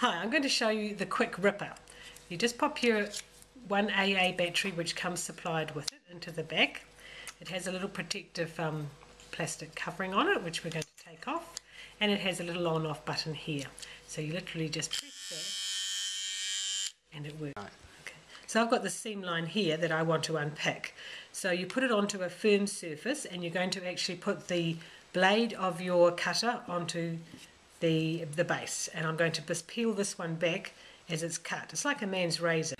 Hi, I'm going to show you the quick ripper. You just pop your 1AA battery, which comes supplied with it, into the back. It has a little protective um, plastic covering on it, which we're going to take off. And it has a little on-off button here. So you literally just press that and it works. Okay. So I've got the seam line here that I want to unpick. So you put it onto a firm surface and you're going to actually put the blade of your cutter onto the, the base and I'm going to just peel this one back as it's cut. It's like a man's razor.